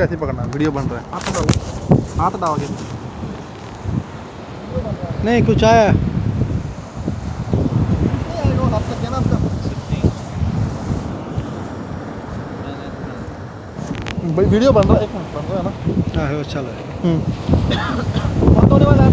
कैसे पकड़ना वीडियो बन रहा है। हाथ डालो हाथ डालोगे नहीं कुछ आया। वीडियो बन रहा है। एक मिनट बन रहा है ना? हाँ अच्छा चलो हम्म। वाला